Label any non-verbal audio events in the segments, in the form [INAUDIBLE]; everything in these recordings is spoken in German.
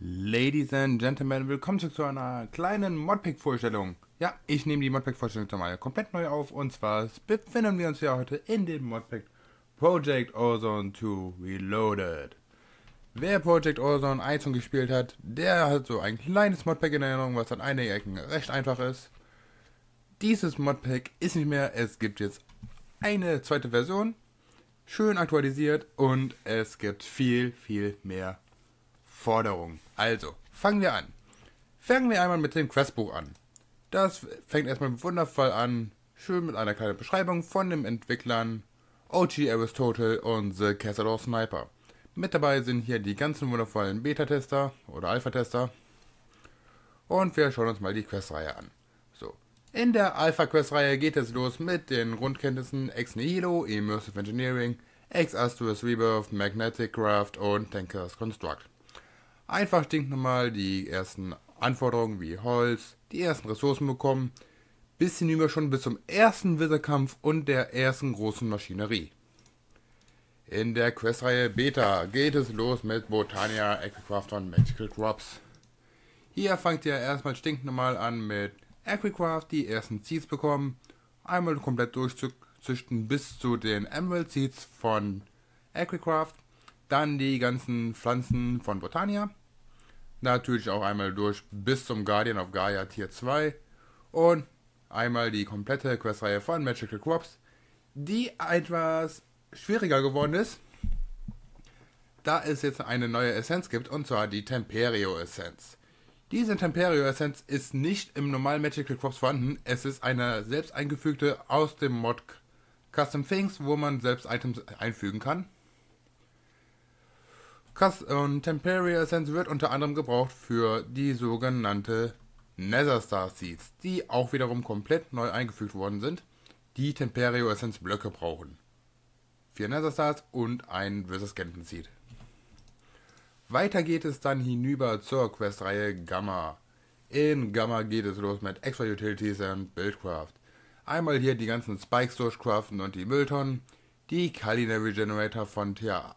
Ladies and Gentlemen, willkommen zurück zu einer kleinen Modpack-Vorstellung. Ja, ich nehme die Modpack-Vorstellung mal komplett neu auf und zwar befinden wir uns ja heute in dem Modpack Project Ozone 2 Reloaded. Wer Project Ozone 1 schon gespielt hat, der hat so ein kleines Modpack in Erinnerung, was an einigen Ecken recht einfach ist. Dieses Modpack ist nicht mehr, es gibt jetzt eine zweite Version, schön aktualisiert und es gibt viel, viel mehr Forderungen. Also, fangen wir an. Fangen wir einmal mit dem Questbuch an. Das fängt erstmal wundervoll an, schön mit einer kleinen Beschreibung von den Entwicklern OG Aristotle und The Castador Sniper. Mit dabei sind hier die ganzen wundervollen Beta-Tester oder Alpha-Tester. Und wir schauen uns mal die Questreihe an. So. In der Alpha-Quest-Reihe geht es los mit den Grundkenntnissen Ex Nihilo, Immersive Engineering, Ex Astus Rebirth, Magnetic Craft und Tankers Construct. Einfach stinknormal die ersten Anforderungen wie Holz, die ersten Ressourcen bekommen, bis hinüber schon bis zum ersten Witterkampf und der ersten großen Maschinerie. In der Questreihe Beta geht es los mit Botania, Equicraft und Magical Crops. Hier fangt ihr erstmal stinknormal an mit Equicraft, die ersten Seeds bekommen, einmal komplett durchzüchten bis zu den Emerald Seeds von Equicraft, dann die ganzen Pflanzen von Botania, Natürlich auch einmal durch bis zum Guardian of Gaia Tier 2 und einmal die komplette Questreihe von Magical Crops, die etwas schwieriger geworden ist, da es jetzt eine neue Essenz gibt und zwar die Temperio Essenz. Diese Temperio Essenz ist nicht im normalen Magical Crops vorhanden, es ist eine selbst eingefügte aus dem Mod Custom Things, wo man selbst Items einfügen kann. Und Temperia Essence wird unter anderem gebraucht für die sogenannte Nether Star Seeds, die auch wiederum komplett neu eingefügt worden sind, die Temperio Essence Blöcke brauchen. Vier Nether Stars und ein Versus Genten Seed. Weiter geht es dann hinüber zur Questreihe Gamma. In Gamma geht es los mit Extra Utilities und Buildcraft. Einmal hier die ganzen Spikes durchcraften und die Mülltonnen, die Culinary Generator von Tier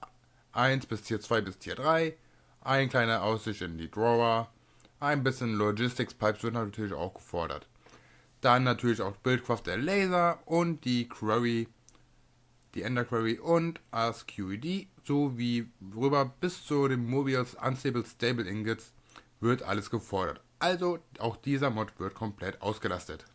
1 bis Tier 2 bis Tier 3, ein kleiner Aussicht in die Drawer, ein bisschen Logistics Pipes wird natürlich auch gefordert. Dann natürlich auch Buildcraft der Laser und die Query, die Ender Query und AskQED sowie rüber bis zu den Mobiles Unstable Stable Ingots wird alles gefordert. Also auch dieser Mod wird komplett ausgelastet.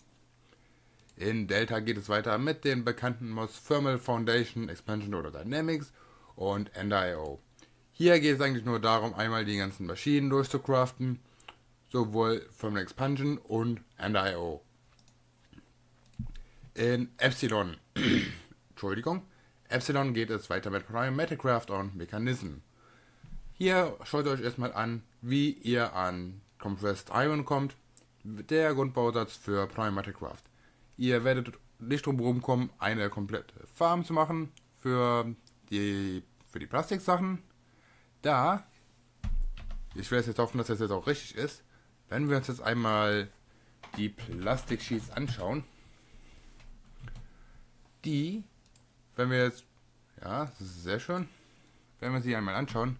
In Delta geht es weiter mit den bekannten Mods Thermal Foundation, Expansion oder Dynamics und End.io. Hier geht es eigentlich nur darum, einmal die ganzen Maschinen durchzucraften, sowohl vom Expansion und End.io. In Epsilon, [CLEARS THROAT] Entschuldigung, Epsilon geht es weiter mit Primaticraft und Mechanism. Hier schaut euch erstmal an, wie ihr an Compressed Iron kommt, der Grundbausatz für Primaticraft. Ihr werdet nicht drum kommen, eine komplette Farm zu machen für die, für die Plastiksachen, da, ich will jetzt hoffen, dass das jetzt auch richtig ist, wenn wir uns jetzt einmal die Plastiksheets anschauen, die, wenn wir jetzt, ja, sehr schön, wenn wir sie einmal anschauen,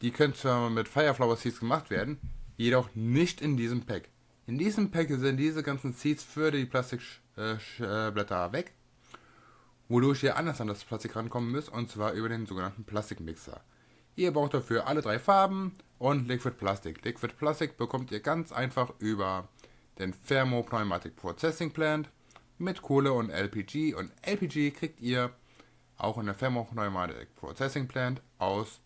die können zwar mit Fireflower Seeds gemacht werden, jedoch nicht in diesem Pack. In diesem Pack sind diese ganzen Seeds für die Plastikblätter äh, weg wodurch ihr anders an das Plastik rankommen müsst, und zwar über den sogenannten Plastikmixer. Ihr braucht dafür alle drei Farben und Liquid Plastic. Liquid Plastic bekommt ihr ganz einfach über den Thermopneumatic Processing Plant mit Kohle und LPG und LPG kriegt ihr auch in der Thermopneumatic Processing Plant aus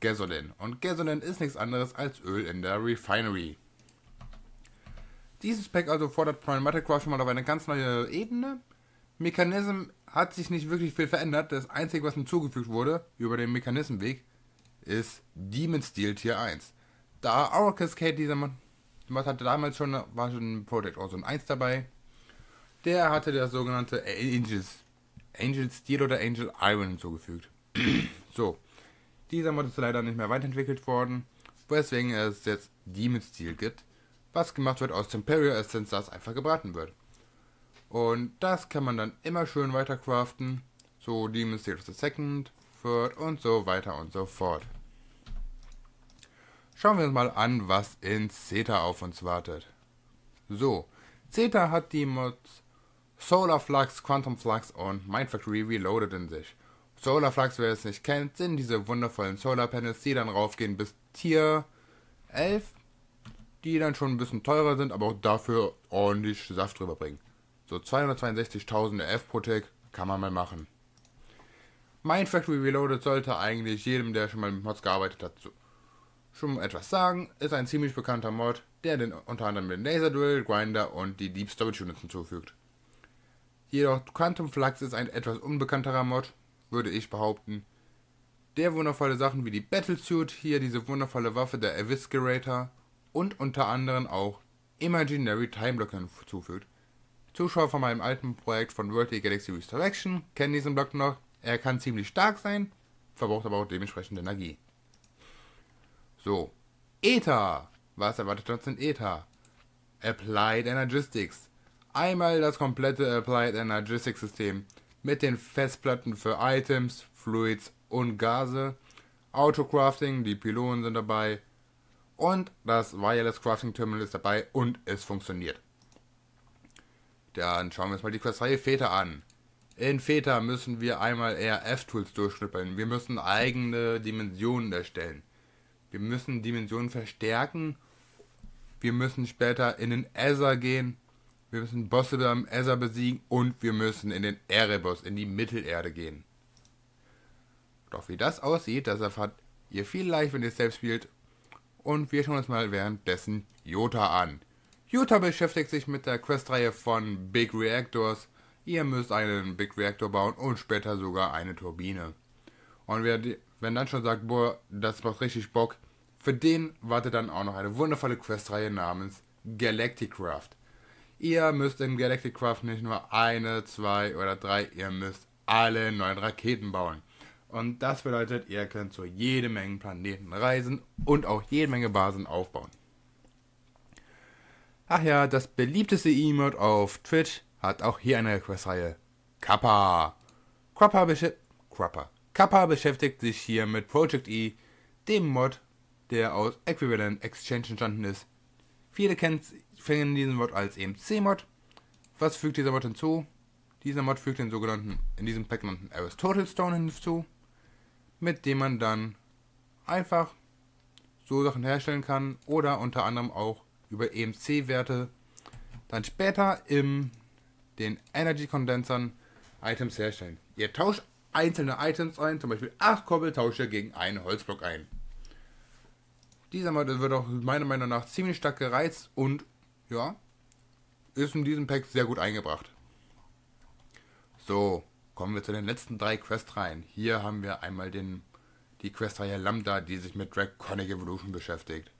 Gasoline. Und Gasoline ist nichts anderes als Öl in der Refinery. Dieses Pack also fordert Pneumatic schon mal auf eine ganz neue Ebene. Mechanism hat sich nicht wirklich viel verändert. Das Einzige, was hinzugefügt wurde über den Mechanismenweg, ist Demon Steel Tier 1. Da Aura Cascade dieser Mod hatte damals schon, war schon Project Ozone 1 dabei. Der hatte das sogenannte Angels, Angel Steel oder Angel Iron hinzugefügt. [CLEARS THROAT] so. Dieser Mod ist leider nicht mehr weiterentwickelt worden, weswegen es jetzt Demon Steel gibt, was gemacht wird aus Temperia Essence, das einfach gebraten wird. Und das kann man dann immer schön weiter craften. So Series the Second, Third und so weiter und so fort. schauen wir uns mal an, was in Zeta auf uns wartet. So, Zeta hat die Mods Solar Flux, Quantum Flux und Mindfactory Reloaded in sich. Solar Flux, wer es nicht kennt, sind diese wundervollen Solar Panels, die dann raufgehen bis Tier 11, die dann schon ein bisschen teurer sind, aber auch dafür ordentlich Saft drüber bringen. So 262.000 F pro Tick kann man mal machen. Mindfactory Reloaded sollte eigentlich jedem, der schon mal mit Mods gearbeitet hat, schon etwas sagen. Ist ein ziemlich bekannter Mod, der den unter anderem den Laser Drill, Grinder und die Deep Storage Units hinzufügt. Jedoch Quantum Flux ist ein etwas unbekannterer Mod, würde ich behaupten. Der wundervolle Sachen wie die Battlesuit, hier diese wundervolle Waffe der Eviscerator und unter anderem auch Imaginary Time Block hinzufügt. Zuschauer von meinem alten Projekt von World League Galaxy Resurrection kennen diesen Block noch. Er kann ziemlich stark sein, verbraucht aber auch dementsprechend Energie. So, Ether. Was erwartet uns in Ether? Applied Energistics. Einmal das komplette Applied Energistics System mit den Festplatten für Items, Fluids und Gase, Autocrafting, die Pylonen sind dabei und das Wireless Crafting Terminal ist dabei und es funktioniert. Dann schauen wir uns mal die Questreihe Feta an. In Feta müssen wir einmal RF-Tools durchschnippeln. Wir müssen eigene Dimensionen erstellen. Wir müssen Dimensionen verstärken. Wir müssen später in den Ether gehen. Wir müssen Bosse beim Ether besiegen. Und wir müssen in den Erebos, in die Mittelerde gehen. Doch wie das aussieht, das erfahrt ihr vielleicht, wenn ihr es selbst spielt. Und wir schauen uns mal währenddessen Jota an. Jota beschäftigt sich mit der Questreihe von Big Reactors. Ihr müsst einen Big Reactor bauen und später sogar eine Turbine. Und wer, wenn dann schon sagt, boah, das macht richtig Bock, für den wartet dann auch noch eine wundervolle Questreihe namens Galactic Craft. Ihr müsst in Galactic Craft nicht nur eine, zwei oder drei, ihr müsst alle neuen Raketen bauen. Und das bedeutet, ihr könnt zu jede Menge Planeten reisen und auch jede Menge Basen aufbauen. Ach ja, das beliebteste Emote auf Twitch hat auch hier eine Questreihe. Kappa. Kappa, beschä. Kappa beschäftigt sich hier mit Project E, dem Mod, der aus Equivalent Exchange entstanden ist. Viele kennen diesen Mod als EMC-Mod. Was fügt dieser Mod hinzu? Dieser Mod fügt den sogenannten, in diesem Pack genannten Aristotle Stone hinzu, mit dem man dann einfach so Sachen herstellen kann oder unter anderem auch über EMC-Werte dann später in den Energy Condensern Items herstellen. Ihr tauscht einzelne Items ein, zum Beispiel 8 Koppel tauscht ihr gegen einen Holzblock ein. Dieser Mod wird auch meiner Meinung nach ziemlich stark gereizt und ja, ist in diesem Pack sehr gut eingebracht. So, kommen wir zu den letzten drei Questreihen. Hier haben wir einmal den, die Questreihe Lambda, die sich mit Draconic Evolution beschäftigt.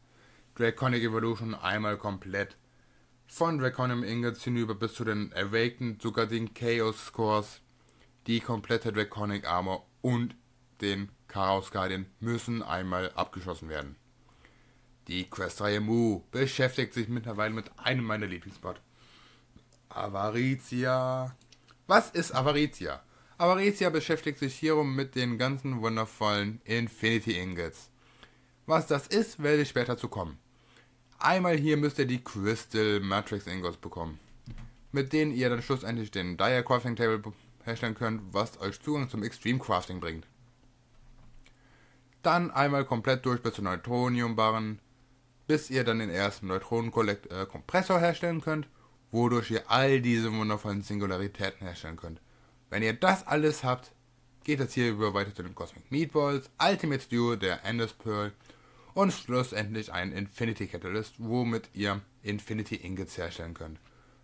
Draconic Evolution einmal komplett. Von Draconium Ingots hinüber bis zu den Awakened, sogar den Chaos Scores, die komplette Draconic Armor und den Chaos Guardian müssen einmal abgeschossen werden. Die Questreihe Mu beschäftigt sich mittlerweile mit einem meiner Lieblingsbots. Avaritia. Was ist Avaritia? Avaritia beschäftigt sich hierum mit den ganzen wundervollen Infinity Ingots. Was das ist, werde ich später zu kommen. Einmal hier müsst ihr die Crystal Matrix Ingots bekommen, mit denen ihr dann schlussendlich den Dire Crafting Table herstellen könnt, was euch Zugang zum Extreme Crafting bringt. Dann einmal komplett durch bis zur Neutronium-Barren, bis ihr dann den ersten Neutronenkompressor äh, herstellen könnt, wodurch ihr all diese wundervollen Singularitäten herstellen könnt. Wenn ihr das alles habt, geht es hier über weiter zu den Cosmic Meatballs, Ultimate Duo der Endless Pearl und schlussendlich ein Infinity Catalyst, womit ihr Infinity Ingots herstellen könnt.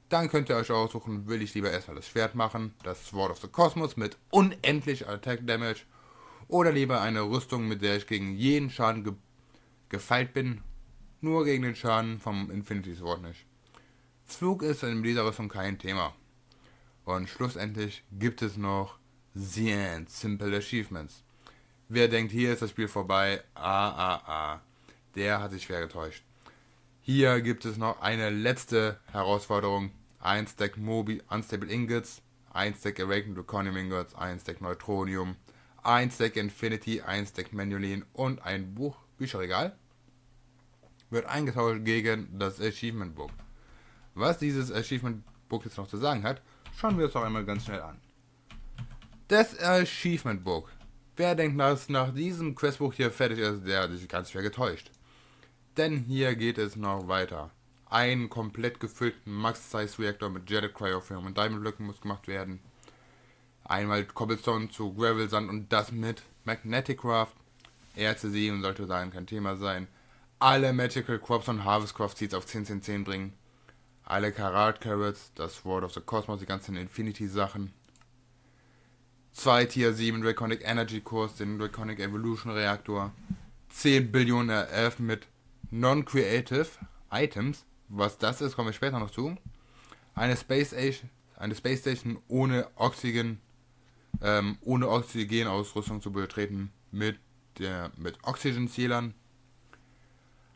Dann könnt ihr euch aussuchen, will ich lieber erstmal das Schwert machen, das Sword of the Cosmos mit unendlich Attack Damage, oder lieber eine Rüstung, mit der ich gegen jeden Schaden ge gefeilt bin, nur gegen den Schaden vom Infinity Sword nicht. Flug ist in dieser Rüstung kein Thema. Und schlussendlich gibt es noch Zien Simple Achievements. Wer denkt, hier ist das Spiel vorbei? Ah, ah, ah. Der hat sich schwer getäuscht. Hier gibt es noch eine letzte Herausforderung. Ein Stack Mobi Unstable Ingots, ein Stack Awakened Reconium Ingots, ein Stack Neutronium, ein Stack Infinity, ein Stack Manualin und ein Buch Bücherregal. wird eingetauscht gegen das Achievement Book. Was dieses Achievement Book jetzt noch zu sagen hat, schauen wir uns doch einmal ganz schnell an. Das Achievement Book. Wer denkt, dass nach diesem Questbuch hier fertig ist, der hat sich ganz schwer getäuscht. Denn hier geht es noch weiter. Ein komplett gefüllten Max-Size-Reaktor mit Jetted Cryofilm und Diamond-Blöcken muss gemacht werden. Einmal Cobblestone zu Gravel-Sand und das mit Magnetic Craft. Erze 7 sollte sein, kein Thema sein. Alle Magical Crops und Harvest Craft Seeds auf 10, 10, 10 bringen. Alle Karat Carrots, das Sword of the Cosmos, die ganzen Infinity-Sachen. Zwei Tier 7 Draconic Energy Cores, den Draconic Evolution Reaktor. 10 Billionen RF mit Non-Creative Items. Was das ist, kommen wir später noch zu. Eine Space Station, eine Space Station ohne Oxygen, ähm, ohne Oxygenausrüstung zu betreten mit der mit Oxygen-Zielern.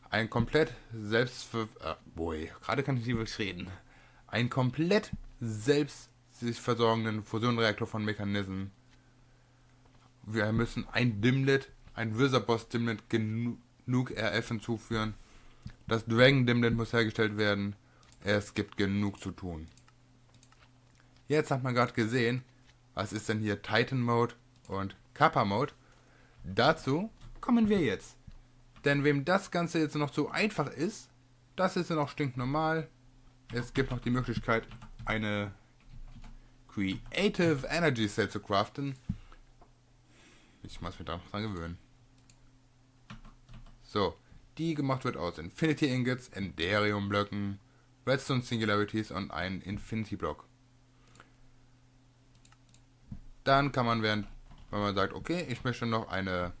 Ein komplett selbst äh, boy, gerade kann ich nicht wirklich reden. Ein komplett selbst sich versorgenden Fusionreaktor von Mechanismen. Wir müssen ein Dimlet, ein Wizard Boss Dimlet genug RF hinzuführen. Das Dragon Dimlet muss hergestellt werden. Es gibt genug zu tun. Jetzt hat man gerade gesehen, was ist denn hier Titan Mode und Kappa Mode. Dazu kommen wir jetzt. Denn wem das Ganze jetzt noch zu einfach ist, das ist ja noch stinknormal. Es gibt noch die Möglichkeit, eine Creative Energy Cell zu craften. Ich muss mich da noch dran gewöhnen. So, die gemacht wird aus Infinity Ingots, Enderium Blöcken, Redstone Singularities und einen Infinity Block. Dann kann man während, wenn man sagt, okay, ich möchte noch eine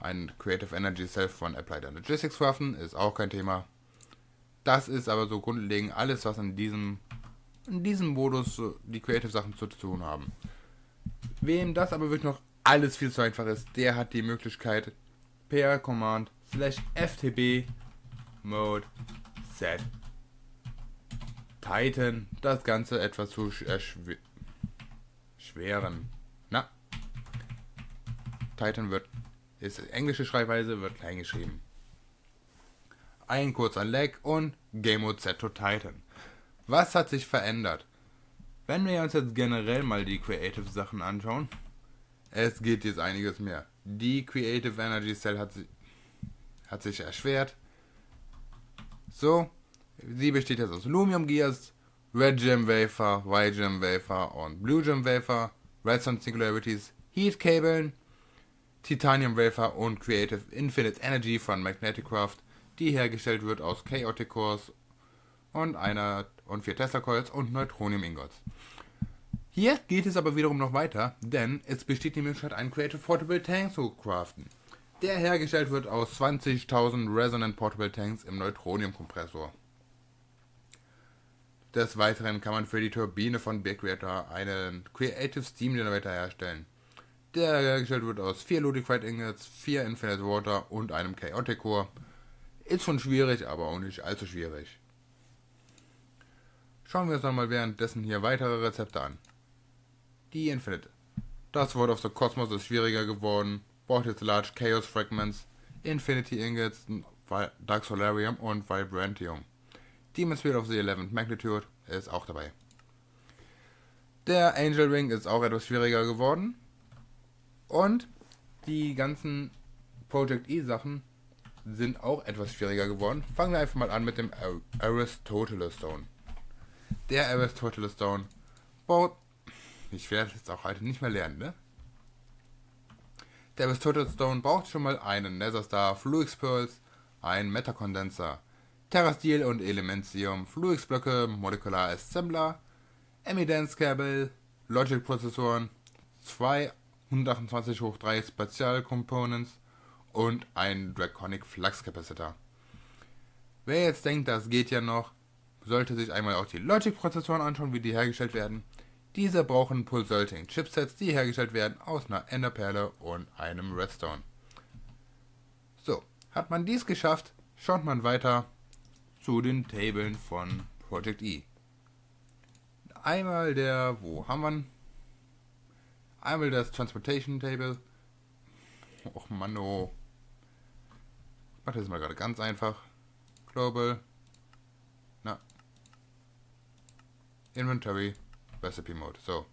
ein Creative Energy Cell von Applied Energistics craften, ist auch kein Thema. Das ist aber so grundlegend alles, was in diesem, in diesem Modus die Creative Sachen zu tun haben. Wem das aber wirklich noch alles viel zu einfach ist, der hat die Möglichkeit per Command slash ftb mode set Titan das Ganze etwas zu erschweren. Na, Titan wird ist englische Schreibweise, wird klein geschrieben. Ein kurzer Lag und Game Mode Set to Titan. Was hat sich verändert? Wenn wir uns jetzt generell mal die Creative Sachen anschauen, es geht jetzt einiges mehr. Die Creative Energy Cell hat, hat sich erschwert. So, sie besteht jetzt aus Lumium Gears, Red Gem Wafer, White Gem Wafer und Blue Gem Wafer, Redstone Singularities, Heat Kabeln, Titanium Wafer und Creative Infinite Energy von Magnetic Craft, die hergestellt wird aus Chaotic Cores und einer und vier Tesla Coils und Neutronium Ingots. Hier geht es aber wiederum noch weiter, denn es besteht die Möglichkeit, einen Creative Portable Tank zu craften, der hergestellt wird aus 20.000 Resonant Portable Tanks im Neutronium Kompressor. Des Weiteren kann man für die Turbine von Big Creator einen Creative Steam Generator herstellen der hergestellt wird aus vier Ludicrite Ingots, vier Infinite Water und einem Chaotic Core. Ist schon schwierig, aber auch nicht allzu schwierig. Schauen wir uns nochmal währenddessen hier weitere Rezepte an. Die Infinite. Das Wort of the Cosmos ist schwieriger geworden, braucht jetzt Large Chaos Fragments, Infinity Ingots, Dark Solarium und Vibrantium. Demon Spirit of the 11th Magnitude ist auch dabei. Der Angel Ring ist auch etwas schwieriger geworden, und die ganzen Project E Sachen sind auch etwas schwieriger geworden. Fangen wir einfach mal an mit dem Aristotle Stone. Der Aristotle Stone baut. Ich werde jetzt auch heute nicht mehr lernen, ne? Der Aristotle Stone braucht schon mal einen Nether Star, Fluix Pearls, einen Metacondenser, Terrasteel und Elementium, Fluix Blöcke, Molecular Assembler, Emittance Cable, Logic Prozessoren, zwei 128 hoch 3 Special Components und ein Draconic Flux Capacitor. Wer jetzt denkt, das geht ja noch, sollte sich einmal auch die Logic-Prozessoren anschauen, wie die hergestellt werden. Diese brauchen Pulsating Chipsets, die hergestellt werden aus einer Enderperle und einem Redstone. So, hat man dies geschafft, schaut man weiter zu den Tabellen von Project E. Einmal der, wo haben wir Einmal das Transportation Table. Och Mann, oh. mache das mal gerade ganz einfach. Global. Na. Inventory. Recipe Mode. So.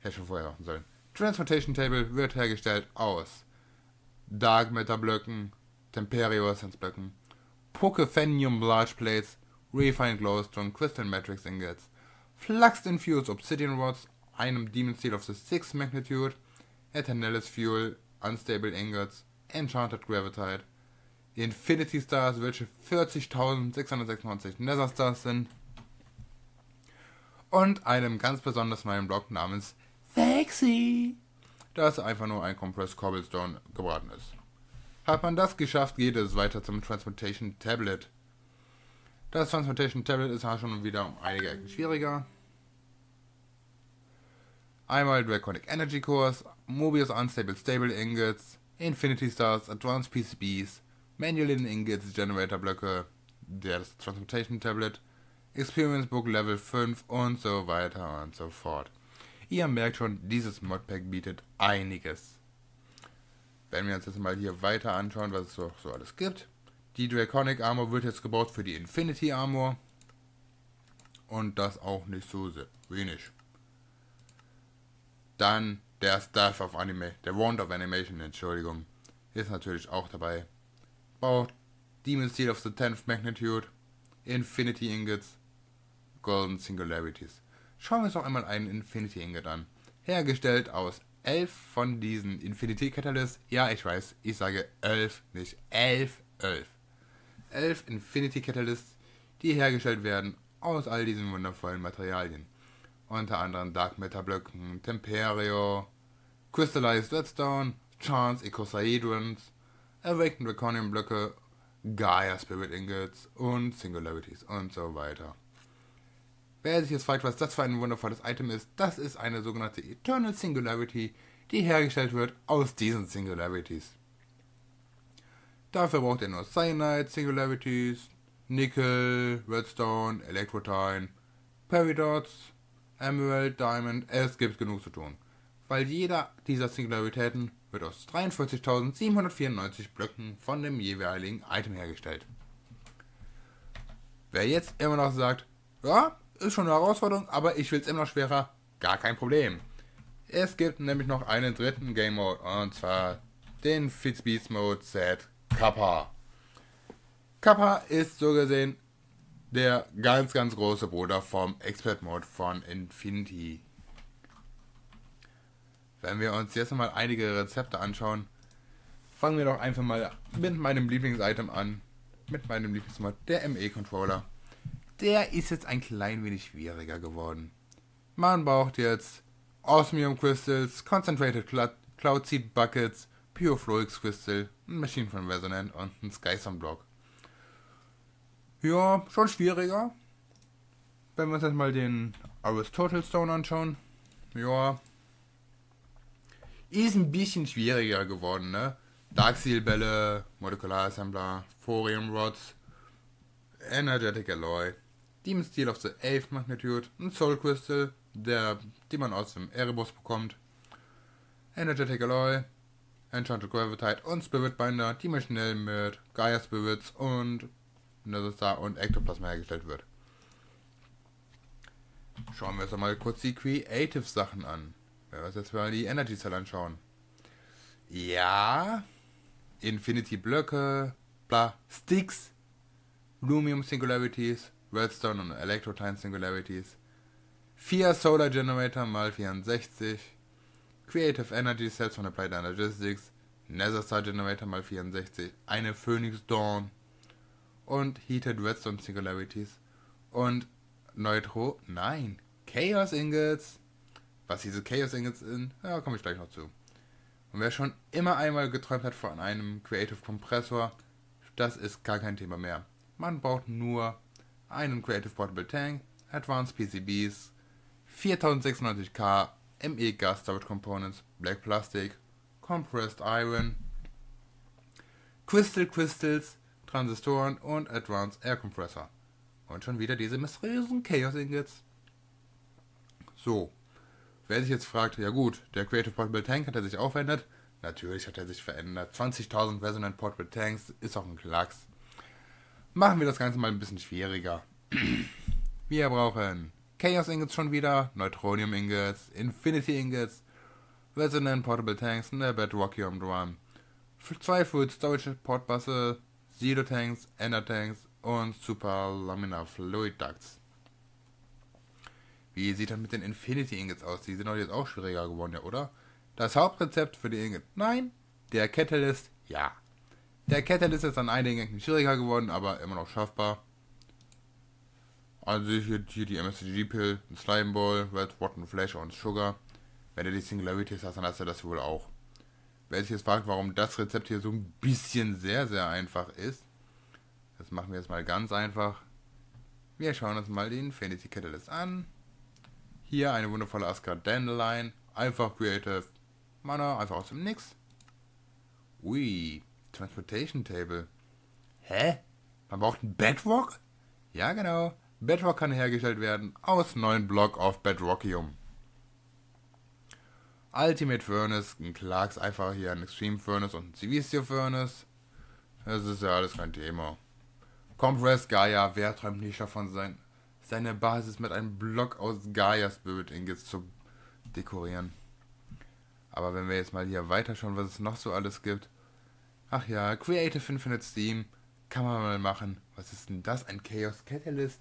Hätte schon vorher machen sollen. Transportation Table wird hergestellt aus Dark Matter Blöcken, Temperio Essence Blöcken, Pokefenium Large Plates, Refined Glowstone Crystal Matrix Ingots, Flux Infused Obsidian Rods, einem Demon Steel of the Sixth Magnitude, Eternalis Fuel, Unstable Ingots, Enchanted Gravitite, Infinity Stars, welche 40.696 Nether Stars sind, und einem ganz besonders neuen Block namens Sexy, das einfach nur ein Compressed Cobblestone gebraten ist. Hat man das geschafft, geht es weiter zum Transportation Tablet. Das Transportation Tablet ist schon wieder um einige Ecken schwieriger. Einmal Draconic Energy Cores, Mobius Unstable Stable Ingots, Infinity Stars, Advanced PCBs, Manual Ingots, Generator Blöcke, das Transportation Tablet, Experience Book Level 5 und so weiter und so fort. Ihr merkt schon, dieses Modpack bietet einiges. Wenn wir uns jetzt mal hier weiter anschauen, was es so, so alles gibt. Die Draconic Armor wird jetzt gebaut für die Infinity Armor. Und das auch nicht so sehr wenig. Dann der Staff of Anime, der Wand of Animation, Entschuldigung, ist natürlich auch dabei. Baut Demon Steel of the 10th Magnitude, Infinity Ingots, Golden Singularities. Schauen wir uns noch einmal einen Infinity Ingot an. Hergestellt aus elf von diesen Infinity Catalysts. Ja, ich weiß, ich sage elf, nicht elf, elf. Elf Infinity Catalysts, die hergestellt werden aus all diesen wundervollen Materialien unter anderem Dark Matter Blöcken, Temperio, Crystallized Redstone, Chance Ecosaedrons, Awakened Draconium Blöcke, Gaia Spirit Ingots und Singularities und so weiter. Wer sich jetzt fragt, was das für ein wundervolles Item ist, das ist eine sogenannte Eternal Singularity, die hergestellt wird aus diesen Singularities. Dafür braucht ihr nur Cyanide Singularities, Nickel, Redstone, Electrotine, Peridots, Emerald, Diamond, es gibt genug zu tun. Weil jeder dieser Singularitäten wird aus 43.794 Blöcken von dem jeweiligen Item hergestellt. Wer jetzt immer noch sagt, ja, ist schon eine Herausforderung, aber ich will es immer noch schwerer, gar kein Problem. Es gibt nämlich noch einen dritten Game Mode und zwar den Fitzbeast Mode Set Kappa. Kappa ist so gesehen der ganz, ganz große Bruder vom Expert Mode von Infinity. Wenn wir uns jetzt mal einige Rezepte anschauen, fangen wir doch einfach mal mit meinem Lieblingsitem an. Mit meinem Lieblingsmod, der ME-Controller. Der ist jetzt ein klein wenig schwieriger geworden. Man braucht jetzt Osmium Crystals, Concentrated Cloud Seed Buckets, Pure Fluix Crystal, ein Machine von Resonant und ein Skystorm Block. Ja, schon schwieriger. Wenn wir uns jetzt mal den Aristotle Stone anschauen. Ja. Ist ein bisschen schwieriger geworden, ne? Dark Seal Bälle, Molecular Assembler, Thorium Rods, Energetic Alloy, Demon Steel of the 8th Magnitude, ein Soul Crystal, der, die man aus dem Erebus bekommt, Energetic Alloy, Enchanted Gravitite und Spirit Binder, die man schnell mit Gaia Spirits und da und Ektoplasma hergestellt wird. Schauen wir uns mal kurz die Creative Sachen an. Wenn wir uns jetzt mal die Energy Cell anschauen. Ja, Infinity Blöcke, bla, Sticks, Lumium Singularities, Redstone und Electrotine Singularities, 4 Solar Generator mal 64, Creative Energy Cells von Applied Energistics, Nether Star Generator mal 64, eine Phoenix Dawn, und Heated Redstone Singularities und Neutro, nein, Chaos Ingots. Was diese Chaos Ingots sind, ja, komme ich gleich noch zu. Und wer schon immer einmal geträumt hat von einem Creative Kompressor, das ist gar kein Thema mehr. Man braucht nur einen Creative Portable Tank, Advanced PCBs, 4096K ME Gas Storage Components, Black Plastic, Compressed Iron, Crystal Crystals, Transistoren und Advanced Air Compressor. Und schon wieder diese mysteriösen Chaos Ingots. So. Wer sich jetzt fragt, ja gut, der Creative Portable Tank hat er sich aufwendet. Natürlich hat er sich verändert. 20.000 Resonant Portrait Tanks ist auch ein Klacks. Machen wir das Ganze mal ein bisschen schwieriger. wir brauchen Chaos Ingots schon wieder, Neutronium Ingots, Infinity Ingots, Resonant Portable Tanks, eine Bedrockium Drum, zwei Food Storage Portbusse, Zero Tanks, Ender Tanks und Super Laminar Fluid Ducts. Wie sieht das mit den Infinity Ingots aus? Die sind doch jetzt auch schwieriger geworden, ja, oder? Das Hauptrezept für die Ingot, nein. Der Catalyst, ja. Der Catalyst ist an einigen Ecken schwieriger geworden, aber immer noch schaffbar. Also hier, hier die MSG-Pill, ein Slime Ball, Red Rotten Flash und Sugar. Wenn du die Singularities hast, dann hast du das wohl auch. Wer sich jetzt fragt, warum das Rezept hier so ein bisschen sehr, sehr einfach ist, das machen wir jetzt mal ganz einfach. Wir schauen uns mal den Infinity Catalyst an. Hier eine wundervolle Asgard Dandelion. Einfach Creative Mana, einfach aus dem Nix. Ui, Transportation Table. Hä? Man braucht einen Bedrock? Ja, genau. Bedrock kann hergestellt werden aus neuen Block auf Bedrockium. Ultimate Furnace, ein Clarks einfach hier ein Extreme Furnace und ein Civicio Furnace. Das ist ja alles kein Thema. Compress Gaia, wer träumt nicht davon, sein, seine Basis mit einem Block aus Gaia Spirit Ingots zu dekorieren. Aber wenn wir jetzt mal hier weiterschauen, was es noch so alles gibt. Ach ja, Creative Infinite Steam. Kann man mal machen. Was ist denn das? Ein Chaos Catalyst?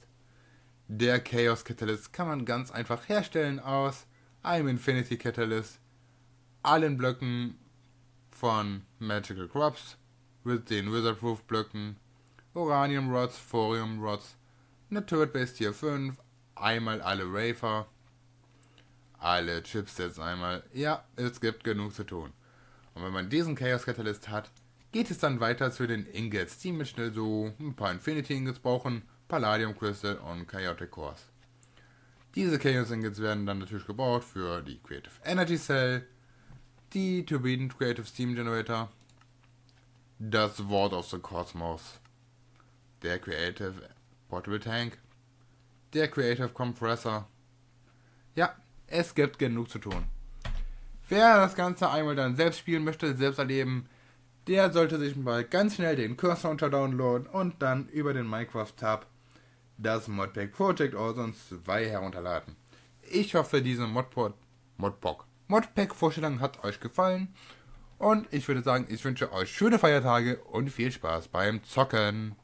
Der Chaos Catalyst kann man ganz einfach herstellen aus einem Infinity Catalyst, allen Blöcken von Magical Crops, mit den Wizardproof Blöcken, Uranium Rods, Thorium Rods, eine Turret Base Tier 5, einmal alle Rafer, alle Chipsets einmal. Ja, es gibt genug zu tun. Und wenn man diesen Chaos Catalyst hat, geht es dann weiter zu den Ingots, die mit schnell so ein paar Infinity Ingots brauchen, Palladium Crystal und Chaotic Cores. Diese Chaos Ingots werden dann natürlich gebaut für die Creative Energy Cell, die Turbine Creative Steam Generator, das Wort of the Cosmos, der Creative Portable Tank, der Creative Compressor. Ja, es gibt genug zu tun. Wer das Ganze einmal dann selbst spielen möchte, selbst erleben, der sollte sich mal ganz schnell den Cursor unter downloaden und dann über den Minecraft-Tab das Modpack Project Ozone 2 herunterladen. Ich hoffe, diese Modpod, Modpack, Modpack-Vorstellung hat euch gefallen und ich würde sagen, ich wünsche euch schöne Feiertage und viel Spaß beim Zocken.